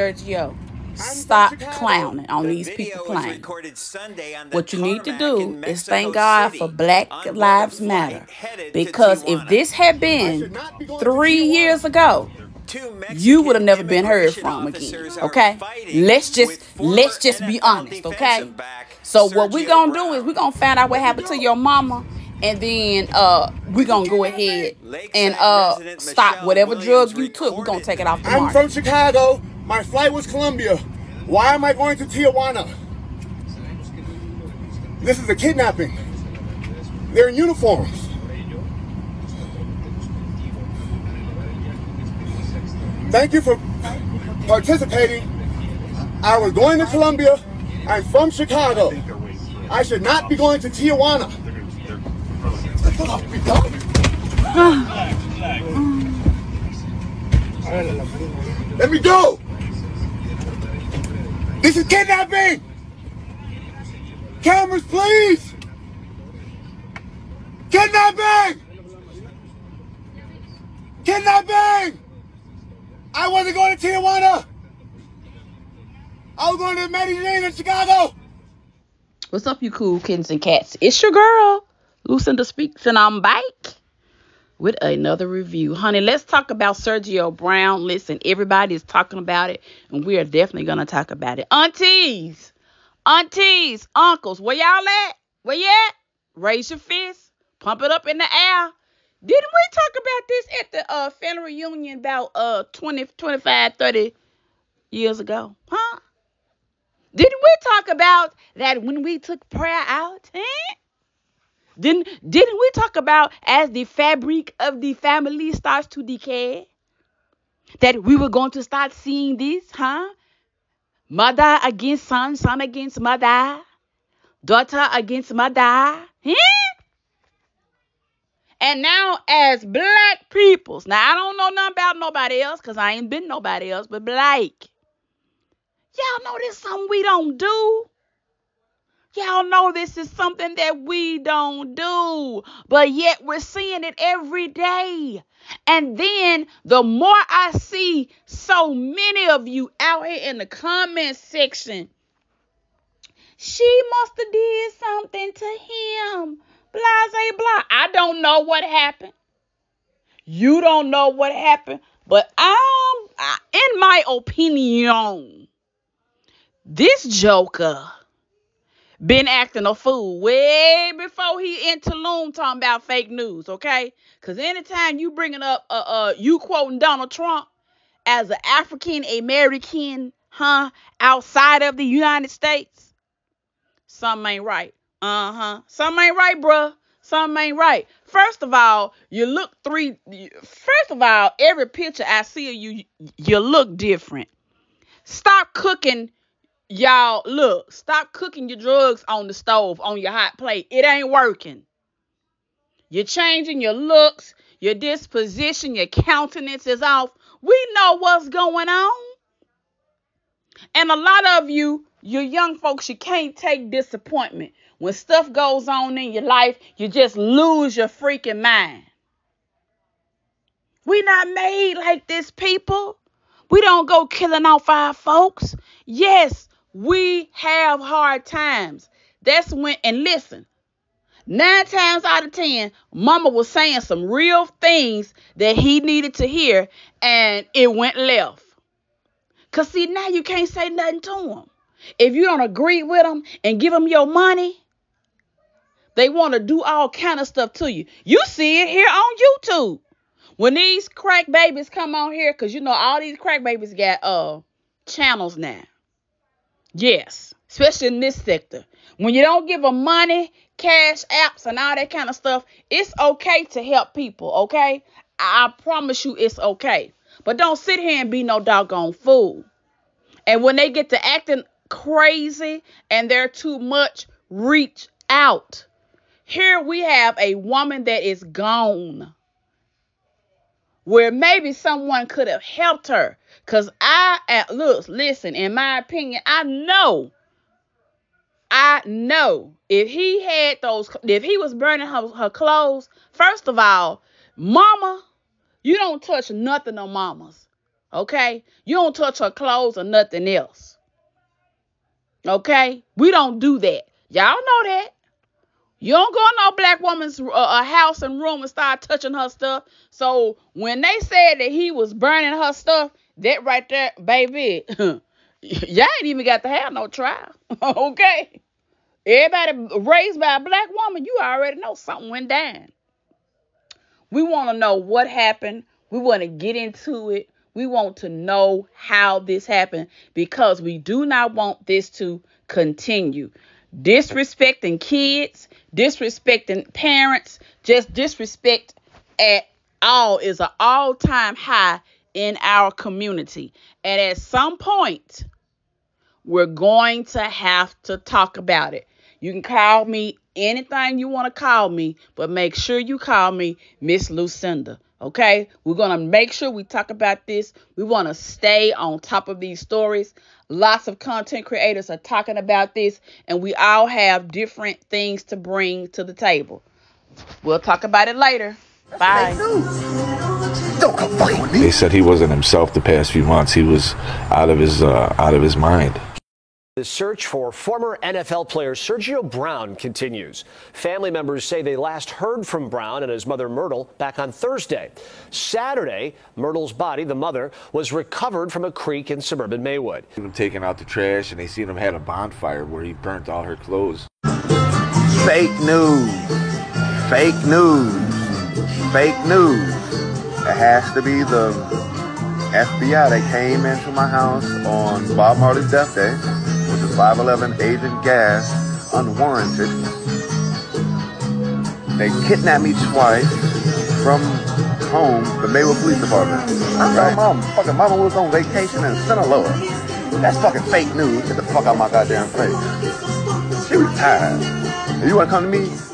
Sergio, stop clowning on these people playing. What you need to do is thank God for Black Lives Matter. Because if this had been three years ago, you would have never been heard from again. Okay? Let's just let's just be honest, okay? So what we're gonna do is we're gonna find out what happened to your mama and then uh we're gonna go ahead and uh stop whatever drugs you took. We're gonna take it off the market. I'm from Chicago. My flight was Colombia. Why am I going to Tijuana? This is a kidnapping. They're in uniforms. Thank you for participating. I was going to Colombia. I'm from Chicago. I should not be going to Tijuana. Let me go! This is kidnapping! Cameras, please! Kidnapping! Kidnapping! I wasn't going to Tijuana! I was going to Medellin in Chicago! What's up, you cool kittens and cats? It's your girl, Lucinda Speaks, and I'm back with another review. Honey, let's talk about Sergio Brown. Listen, everybody is talking about it, and we are definitely going to talk about it. Aunties, aunties, uncles, where y'all at? Where you at? Raise your fist, pump it up in the air. Didn't we talk about this at the uh, family reunion about uh 20, 25, 30 years ago? Huh? Didn't we talk about that when we took prayer out? Eh? Didn't we talk about as the fabric of the family starts to decay? That we were going to start seeing this, huh? Mother against son, son against mother, daughter against mother. Eh? And now, as black peoples, now I don't know nothing about nobody else because I ain't been nobody else but black. Y'all know this something we don't do. Y'all know this is something that we don't do, but yet we're seeing it every day. And then the more I see so many of you out here in the comment section, she must have did something to him. Blase blah. I don't know what happened. You don't know what happened, but um, I, in my opinion, this Joker been acting a fool way before he in Tulum talking about fake news, okay? Because anytime you bringing up, uh, uh, you quoting Donald Trump as an African American, huh, outside of the United States, something ain't right. Uh huh. Something ain't right, bruh. Something ain't right. First of all, you look three. First of all, every picture I see of you, you look different. Stop cooking y'all look stop cooking your drugs on the stove on your hot plate. It ain't working. You're changing your looks your disposition your countenance is off. We know what's going on. And a lot of you you young folks you can't take disappointment. When stuff goes on in your life you just lose your freaking mind. We not made like this people. We don't go killing off our folks. Yes we have hard times. That's when, and listen, nine times out of ten, mama was saying some real things that he needed to hear, and it went left. Because, see, now you can't say nothing to him. If you don't agree with them and give them your money, they want to do all kind of stuff to you. You see it here on YouTube. When these crack babies come on here, because you know all these crack babies got uh channels now. Yes, especially in this sector. When you don't give them money, cash apps, and all that kind of stuff, it's okay to help people, okay? I promise you it's okay. But don't sit here and be no doggone fool. And when they get to acting crazy and they're too much, reach out. Here we have a woman that is gone. Where maybe someone could have helped her. Cause I look, listen, in my opinion, I know, I know if he had those, if he was burning her, her clothes, first of all, mama, you don't touch nothing on mamas. Okay? You don't touch her clothes or nothing else. Okay? We don't do that. Y'all know that. You don't go in no black woman's uh, uh, house and room and start touching her stuff. So when they said that he was burning her stuff, that right there, baby, y'all ain't even got to have no trial. okay? Everybody raised by a black woman, you already know something went down. We want to know what happened. We want to get into it. We want to know how this happened because we do not want this to continue disrespecting kids, disrespecting parents, just disrespect at all is an all-time high in our community. And at some point, we're going to have to talk about it. You can call me anything you want to call me, but make sure you call me Miss Lucinda. Okay, we're gonna make sure we talk about this. We want to stay on top of these stories. Lots of content creators are talking about this, and we all have different things to bring to the table. We'll talk about it later. Bye. Don't come fucking with me. They said he wasn't himself the past few months. He was out of his uh, out of his mind. The search for former NFL player Sergio Brown continues. Family members say they last heard from Brown and his mother Myrtle back on Thursday. Saturday, Myrtle's body, the mother, was recovered from a creek in suburban Maywood. Him taking out the trash and they seen him had a bonfire where he burnt all her clothes. Fake news. Fake news. Fake news. It has to be the FBI that came into my house on Bob Marley's death day with the 511 Agent Gas unwarranted. They kidnapped me twice from home, the Maywood Police Department. I right? mom, fucking mama was on vacation in Sinaloa. That's fucking fake news. Get the fuck out of my goddamn face. She retired. You wanna come to me?